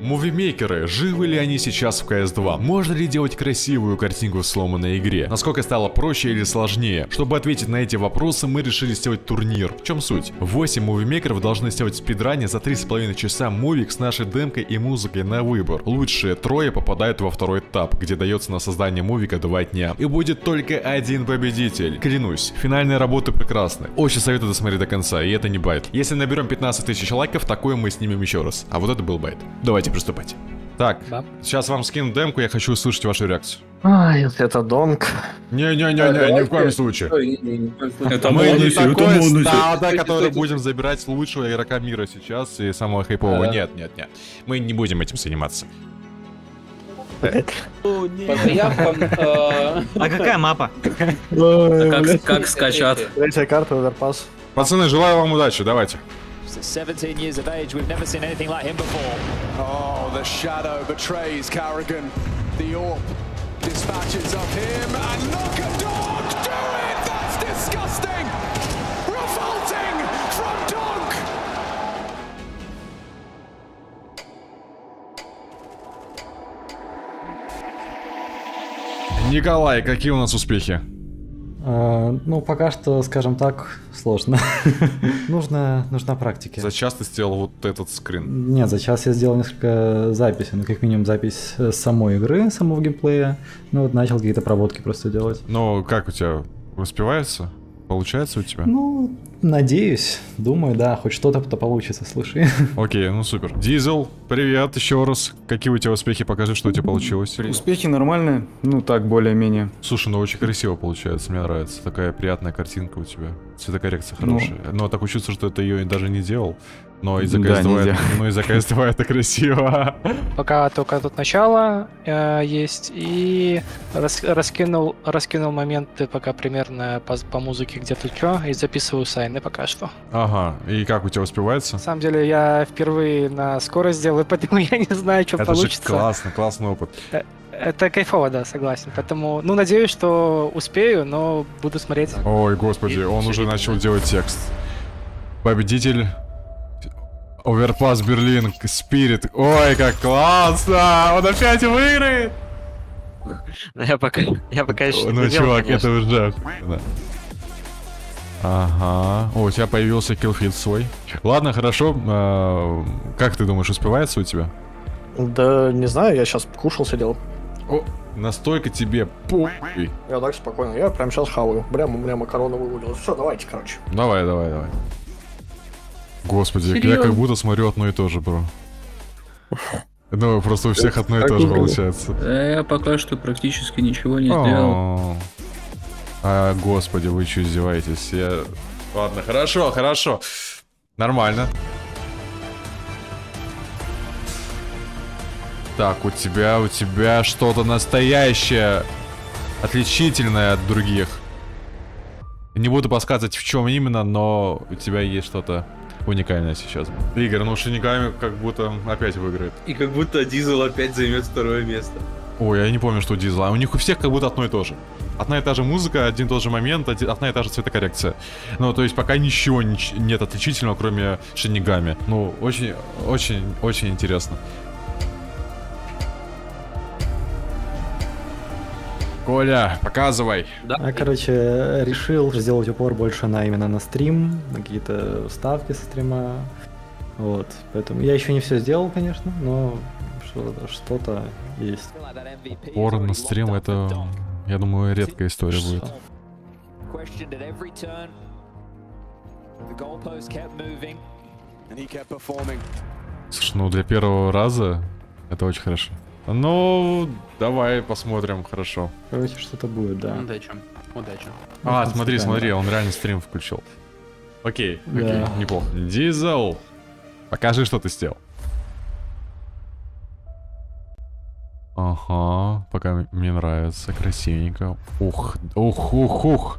Мувимейкеры, живы ли они сейчас в CS2? Можно ли делать красивую картинку в сломанной игре? Насколько стало проще или сложнее? Чтобы ответить на эти вопросы, мы решили сделать турнир. В чем суть? 8 мувимейкеров должны сделать спидране за 3,5 часа мувик с нашей демкой и музыкой на выбор. Лучшие трое попадают во второй этап, где дается на создание мувика 2 дня. И будет только один победитель. Клянусь, финальные работы прекрасны. Очень советую досмотреть до конца, и это не байт. Если наберем 15 тысяч лайков, такое мы снимем еще раз. А вот это был байт. Давайте приступать. Так, Да. сейчас вам скину демку, я хочу услышать вашу реакцию. А, если это Донг. Не-не-не, ни в коем случае. Это Мы не Монуси. стадо, который будем забирать лучшего игрока мира сейчас и самого хайпового. Нет, нет, нет. Мы не будем этим заниматься. Э, А какая мапа? Как, как скачат? Третья карта, оверпас. Пацаны, желаю вам удачи, давайте. 17 years of age, we've never seen anything like him before. Oh, the shadow betrays Carrigan. The AWP dispatches of him and knock a dog. Do it! That's disgusting! Revolting from Donk! Николай, какие у нас успехи? А, ну, пока что, скажем так, сложно. нужно, нужна практика. За час ты сделал вот этот скрин. Нет, за час я сделал несколько записей. Ну, как минимум, запись э, самой игры, самого геймплея. Ну, вот начал какие-то проводки просто делать. Но как у тебя успевается? Получается у тебя? Ну, надеюсь, думаю, да, хоть что-то-то получится, слушай. Окей, ну супер. Дизел, привет еще раз. Какие у тебя успехи? Покажи, что у тебя получилось. Успехи нормальные, ну так, более-менее. Слушай, ну очень красиво получается, мне нравится. Такая приятная картинка у тебя. Цветокоррекция Ну. хорошая. Но так учиться, что ты ее даже не делал. Но из-за Да, не КС2 делал. ну, из-за КС2 это красиво. пока только тут начало э, есть, и рас- раскинул, раскинул моменты пока примерно по, по музыке где-то что, и записываю сайны пока что. Ага, и как у тебя успевается? На самом деле я впервые на скорость делаю, поэтому я не знаю, что Это же получится. классно, классный опыт. Это кайфово, да, согласен. Поэтому, ну, надеюсь, что успею, но буду смотреть. Ой, господи, он уже начал делать текст. Победитель Оверпас Берлин, Спирит. Ой, как классно! Он опять выиграет! Ну, Я пока, я пока еще Ну, не чувак, это уже... да. Ага. О, у тебя появился киллфит свой. Ладно, хорошо. а, Как ты думаешь, успевается у тебя? Да, не знаю, я сейчас кушал, сидел. О, настолько тебе похуй. Я так спокойно, я прям сейчас хаваю. Прям у меня макароны вывалилось. Все, давайте, короче. Давай, давай, давай. Господи, я Серьёзно? как будто смотрю одно и то же, бро. Ну, просто у всех одно и то же получается. Да я пока что практически ничего не сделал. А, господи, вы что, издеваетесь? Я... Ладно, хорошо, хорошо. Нормально. Так, у тебя, у тебя что-то настоящее, отличительное от других. Не буду подсказывать, в чем именно, но у тебя есть что-то уникальное сейчас. Игорь, ну Шинигами как будто опять выиграет. И как будто Дизел опять займет второе место. Ой, я не помню, что у Дизла. А у них у всех как будто одно и то же. Одна и та же музыка, один и тот же момент, один- одна и та же цветокоррекция. Ну, то есть пока ничего нич- нет отличительного, кроме Шинигами. Ну, очень, очень, очень интересно. Коля, показывай. А, короче, решил сделать упор больше на именно на стрим, на какие-то вставки со стрима. Вот, поэтому я еще не все сделал, конечно, но что- что-то есть. Упор на стрим это, я думаю, редкая история будет. Слушай, ну для первого раза это очень хорошо. Ну, давай посмотрим, хорошо. Короче, что-то будет, да. Удачи. Удачи. А, Ну, смотри, смотри, он реально стрим включил. Окей, Да. окей, неплохо. Дизел, покажи, что ты сделал. Ага, пока мне нравится, красивенько. Ух, ух, ух, ух.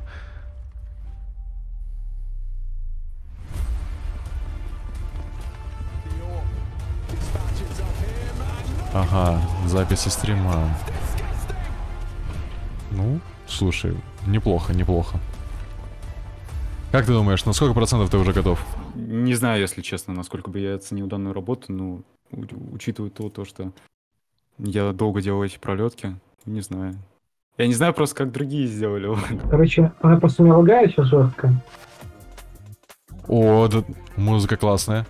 Ага, записи стрима. Ну, слушай, неплохо, неплохо. Как ты думаешь, на сколько процентов ты уже готов? Не знаю, если честно, насколько бы я оценил данную работу, ну, у- учитывая то, то, что я долго делал эти пролетки, не знаю. Я не знаю просто, как другие сделали. Короче, она просто не лагает сейчас жестко. О, да, музыка классная.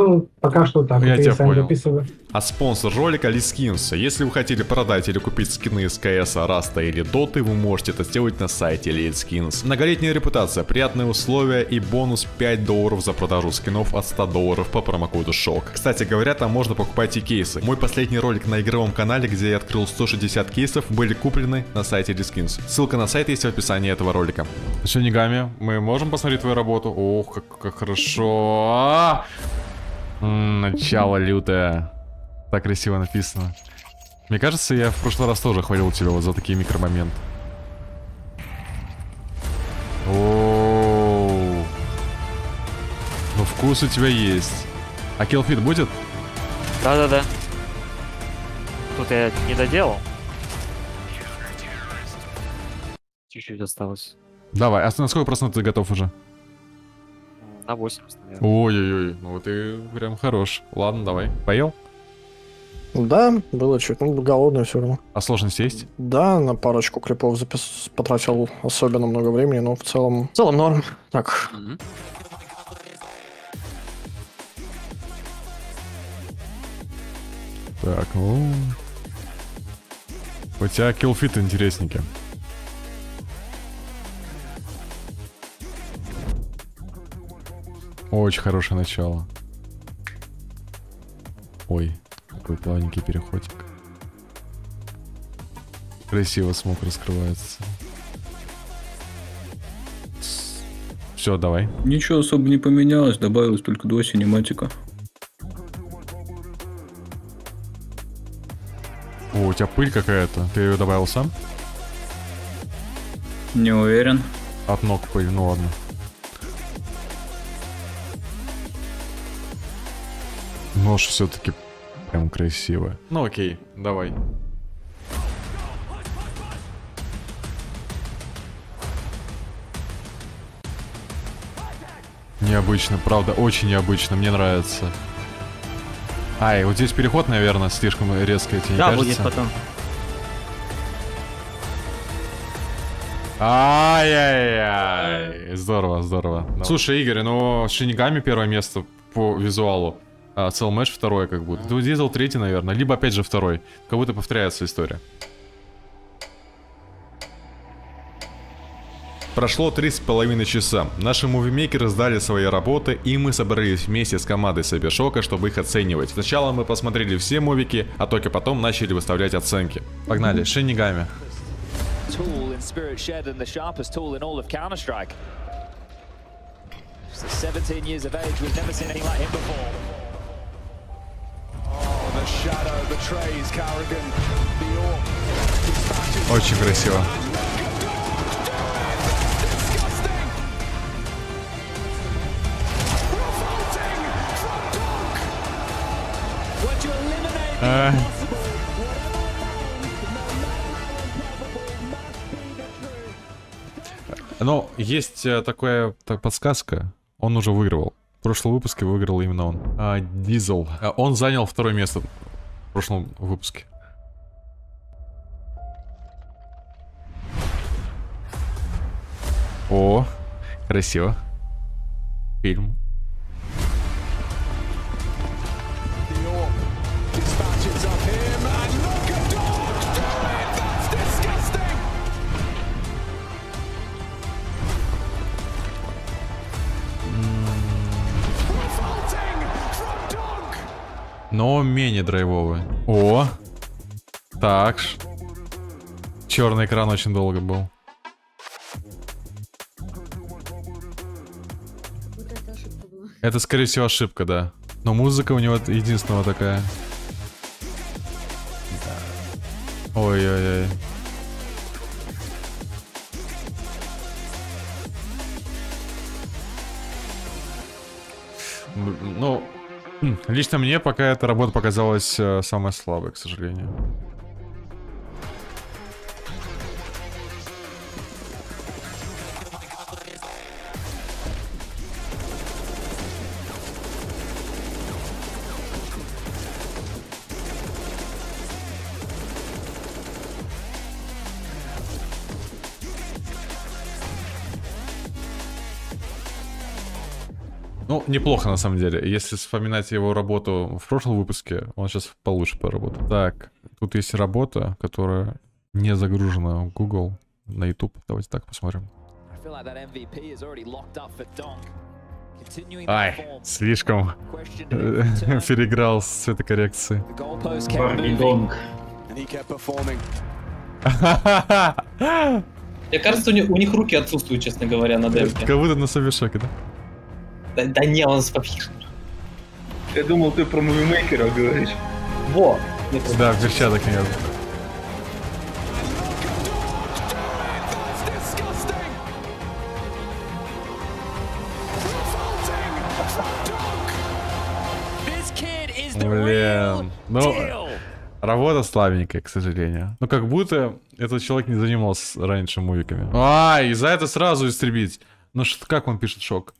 Ну, пока что так. Я тебя понял. записываю. А спонсор ролика Lis-Skins. Если вы хотели продать или купить скины из КС, Раста или Доты, вы можете это сделать на сайте Lis-Skins. Многолетняя репутация, приятные условия и бонус 5 долларов за продажу скинов от 100 долларов по промокоду ШОК. Кстати говоря, там можно покупать и кейсы. Мой последний ролик на игровом канале, где я открыл 160 кейсов, были куплены на сайте Lis-Skins. Ссылка на сайт есть в описании этого ролика. Шинигами, мы можем посмотреть твою работу? Ох, как, как хорошо. Начало лютое. Так красиво написано. Мне кажется, я в прошлый раз тоже хвалил тебя вот за такие микромоменты. Оу. Ну вкус у тебя есть. А киллфит будет? Да-да-да. Тут я не доделал. Чуть-чуть осталось. Давай, а на сколько процентов ты готов уже? На 80, наверное. Ой-ой-ой, ну ты прям хорош. Ладно, давай. Поел? Да, было чуть, ну, голодный все равно. А сложность есть? Да, на парочку крипов запис... потратил особенно много времени, но в целом... В целом норм. Так, Так, ну... У тебя killfeed интересненький. Очень хорошее начало. Ой, какой плавненький переходик. Красиво smoke раскрывается. Все, давай. Ничего особо не поменялось, добавилось только два синематика. О, у тебя пыль какая-то. Ты ее добавил сам? Не уверен. От ног пыль, ну ладно. Нож все-таки прям красивая. Ну окей, давай. Необычно, правда, очень необычно, мне нравится. Ай, вот здесь переход, наверное, слишком резко, тебе не Да, кажется? будет потом. Ай-яй-яй. Здорово, здорово. Слушай, Игорь, ну Шинигами первое место по визуалу. А Cell Match второе как будто. Ты Дизел третий, наверное. Либо опять же второй. Как будто повторяется история. Прошло три с половиной часа. Наши мувимейкеры сдали свои работы, и мы собрались вместе с командой Сабишока, чтобы их оценивать. Сначала мы посмотрели все мувики, а только потом начали выставлять оценки. Погнали, Шинигами. tool Очень красиво. А. Но есть э, такая так, подсказка. Он уже выигрывал. В прошлом выпуске выиграл именно он. А, Дизел. А, Он занял второе место в прошлом выпуске. О, красиво. Фильм. Но менее драйвовый. О! Так. ж. Черный экран очень долго был. Это, скорее всего, ошибка, да. Но музыка у него единственного такая. Ой-ой-ой. Ну, Лично мне пока эта работа показалась э, самой слабой, к сожалению. Ну, неплохо на самом деле. Если вспоминать его работу в прошлом выпуске, он сейчас получше поработал. Так, тут есть работа, которая не загружена в Google на YouTube. Давайте так посмотрим. Ай, слишком переиграл с цветокоррекцией. Performing. Мне кажется, у них, у них руки отсутствуют, честно говоря, на демке. Как будто на Сабишоке, да? Да, да не, он с вообще. Я думал, ты про мувимейкера говоришь. Во! Да, перчаток нет. Блин. Ну, работа слабенькая, к сожалению. Ну, как будто этот человек не занимался раньше мувиками. А, и за это сразу истребить. Ну, что, как он пишет шок?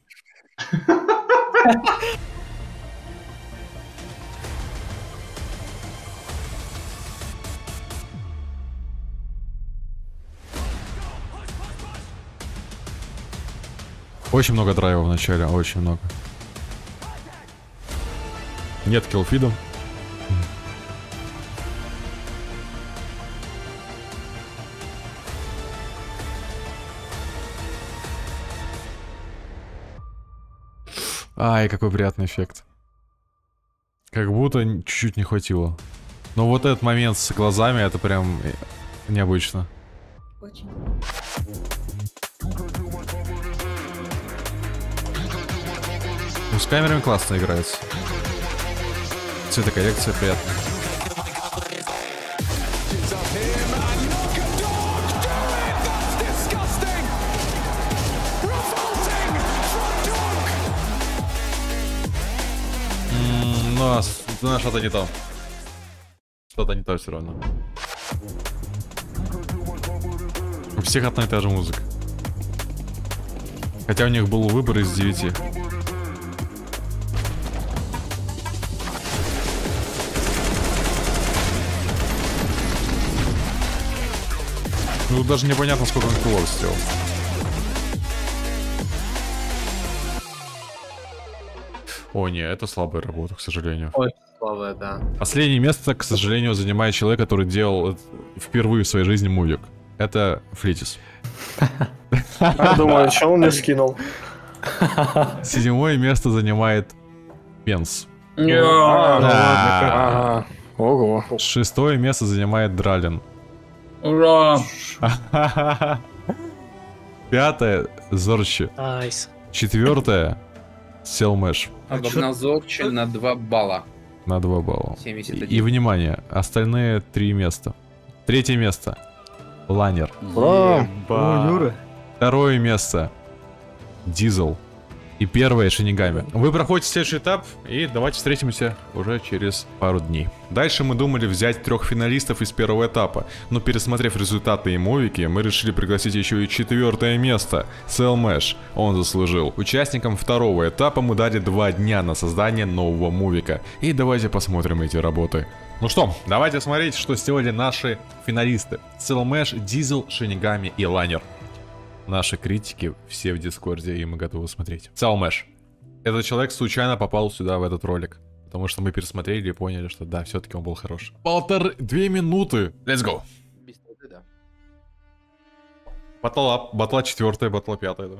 Очень много драйва в начале, очень много. Нет киллфида. Ай, какой приятный эффект. Как будто чуть-чуть не хватило. Но вот этот момент с глазами, это прям э, необычно. Ну, с камерами классно играется. Цветокоррекция приятная. Что-то не то. Что-то не то все равно. У всех одна и та же музыка. Хотя у них был выбор из девяти. Ну, даже непонятно, сколько он киллов сделал. О, не, это слабая работа, к сожалению. Ой, слабая, да. Последнее место, к сожалению, занимает человек, который делал впервые в своей жизни мувик. Это Флитис. Я думаю, что он не скинул. Седьмое место занимает Пенс. А, ну Ого. Шестое место занимает Дралин. Ура! Пятое Зорчи. Четвертое Селмэш Обогнал Зорчи на 2 балла. На 2 балла. 71. И, и внимание, остальные три места. Третье место Ланер. Второе место Дизел. И первое Шинигами. Вы проходите следующий этап, и давайте встретимся уже через пару дней. Дальше мы думали взять трех финалистов из первого этапа, но пересмотрев результаты и мувики, мы решили пригласить еще и четвертое место, Селмэш. Он заслужил. Участникам второго этапа мы дали два дня на создание нового мувика. И давайте посмотрим эти работы. Ну что, давайте смотреть, что сделали наши финалисты. Селмэш, Дизел, Шинигами и Лайнер. Наши критики все в Дискорде, и мы готовы смотреть. Салмэш. Этот человек случайно попал сюда, в этот ролик. Потому что мы пересмотрели и поняли, что да, все-таки он был хорош. Полторы... Две минуты. Let's go. Батла, батла четвертая, батла пятая, да?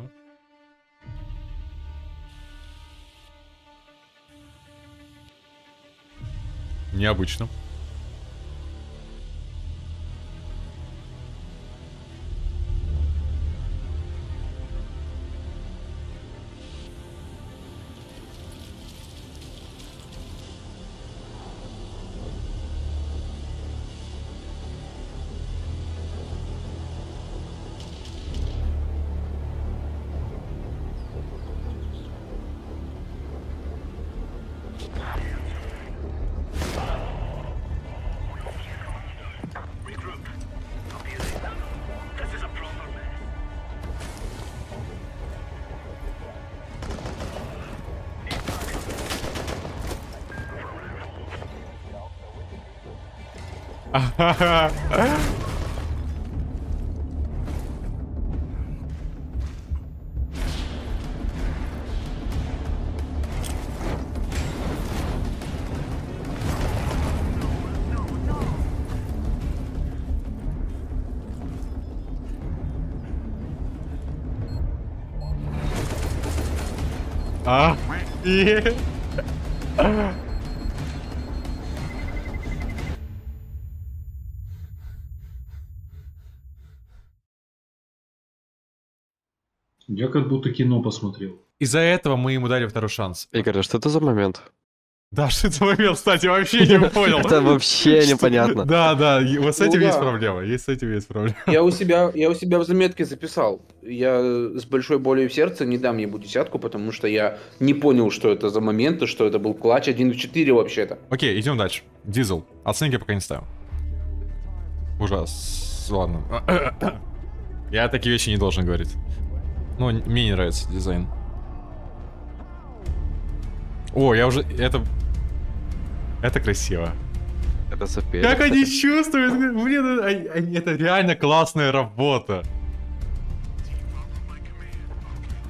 Необычно. А? И- как будто кино посмотрел. Из-за этого мы ему дали второй шанс. Игорь, а что это за момент? Да, что это за момент, кстати, вообще не понял. Это вообще непонятно. Да, да, и вот с Ну этим есть да. проблема, есть с этим есть проблема. Я у себя, я у себя в заметке записал. Я с большой болью в сердце не дам ему десятку, потому что я не понял, что это за моменты, что это был клатч 1 в 4 вообще-то. Окей, идем дальше. Дизел. Оценки пока не ставил. Ужас. Ладно. Я такие вещи не должен говорить. Ну, н- мне не нравится дизайн. О, я уже... Это... Это красиво. Это соперник. Как они чувствуют? Блин, это, они- это реально классная работа.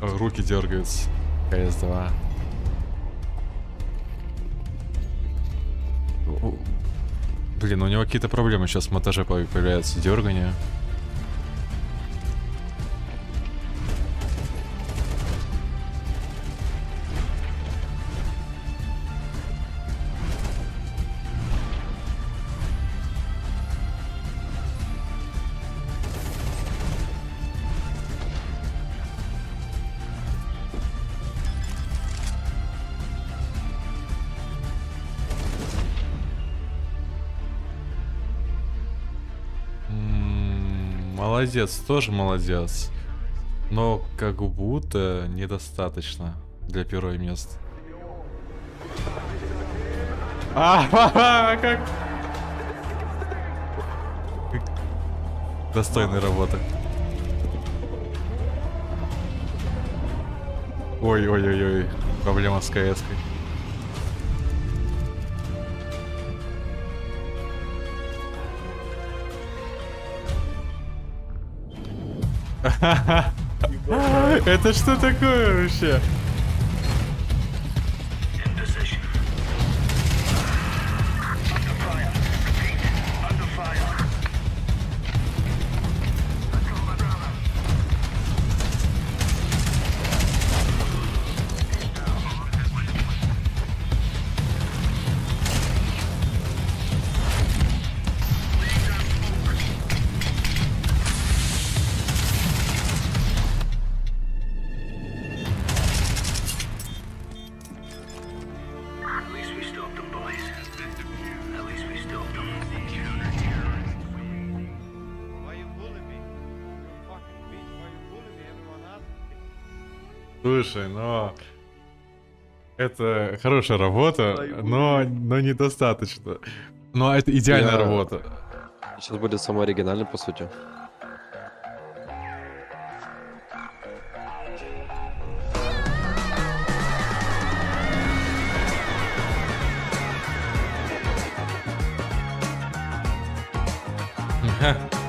Руки дергаются. КС-2. О, Блин, у него какие-то проблемы сейчас в монтаже по- появляются. Дергания. Молодец, тоже молодец. Но как будто недостаточно для первого места. А, как... Достойная работа. Ой-ой-ой-ой, проблема с кс -кой. Это что такое вообще? Слушай, но это хорошая работа, но, но недостаточно. Но это идеальная Я... работа. Сейчас будет самое оригинальное, по сути. Yeah.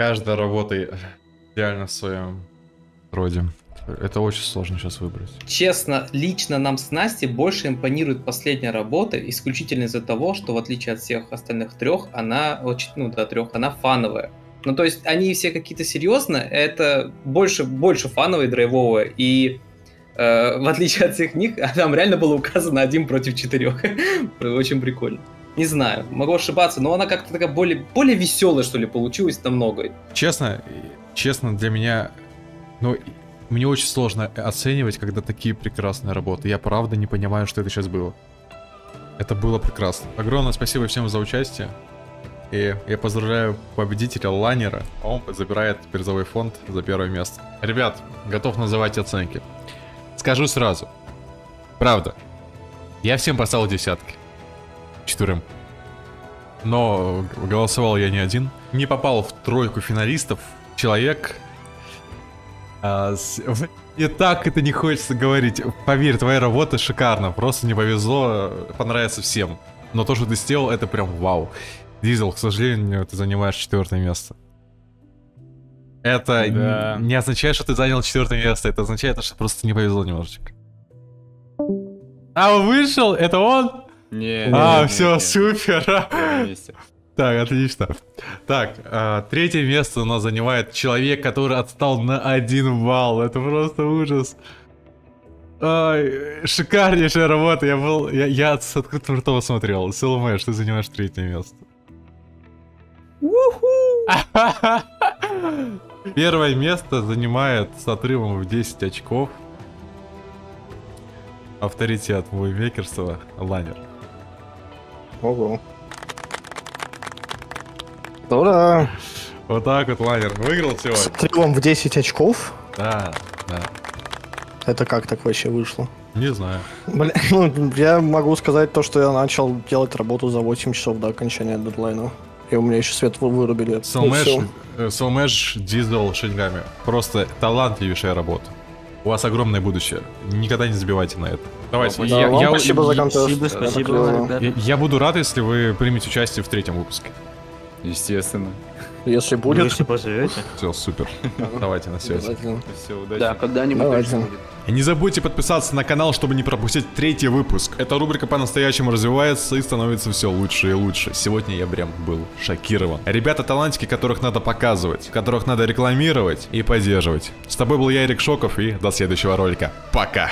Каждая работа идеально в своем роде. Это очень сложно сейчас выбрать. Честно, лично нам с Настей больше импонирует последняя работа, исключительно из-за того, что в отличие от всех остальных трех, она, ну до трех, она фановая. Ну, то есть они все какие-то серьезные, это больше, больше фановые, драйвовые, и э, в отличие от всех них, там реально было указано один против четырех. Очень прикольно. Не знаю, могу ошибаться, но она как-то такая более, более веселая, что ли, получилась намного. Честно, честно, для меня, ну, мне очень сложно оценивать, когда такие прекрасные работы. Я правда не понимаю, что это сейчас было. Это было прекрасно. Огромное спасибо всем за участие. И я поздравляю победителя Ланера. Он забирает призовой фонд за первое место. Ребят, готов называть оценки. Скажу сразу. Правда. Я всем поставил десятки. Четверым. Но голосовал я не один. Не попал в тройку финалистов. Человек... А, с... И так это не хочется говорить. Поверь, твоя работа шикарна. Просто не повезло. Понравится всем. Но то, что ты сделал, это прям вау. Дизел, к сожалению, ты занимаешь четвертое место. Это Да. не означает, что ты занял четвертое место. Это означает, что просто не повезло немножечко. А, вышел? Это он? Не, а, все, не. супер. Так, отлично. Так, а, третье место у нас занимает человек, который отстал на один балл. Это просто ужас. Ай, шикарнейшая работа. Я был, я, я с открытым ртом смотрел. Селмэш, ты занимаешь третье место. Первое место занимает с отрывом в 10 очков авторитет мувимейкерства Ланер. Ого. Ура! Вот так вот Ланер выиграл С сегодня. отрывом в 10 очков? Да, да. Это как так вообще вышло? Не знаю. Бля, ну, я могу сказать то, что я начал делать работу за 8 часов до окончания дедлайна. И у меня еще свет вы- вырубили. Ну, Солмэш, всё. э, Солмэш Дизел Шингами. Просто талантливейшая работа. У вас огромное будущее. Никогда не забивайте на это. Давайте. Да, вам спасибо за контест. я- Это клево. я, я буду рад, если вы примете участие в третьем выпуске. Естественно. Если будет. поживете. Все, супер. Давайте на связи. Все, удачи. Да, когда-нибудь будет. И не забудьте подписаться на канал, чтобы не пропустить третий выпуск. Эта рубрика по-настоящему развивается и становится все лучше и лучше. Сегодня я прям был шокирован. Ребята талантики, которых надо показывать, которых надо рекламировать и поддерживать. С тобой был я, Эрик Шоков, и до следующего ролика. Пока!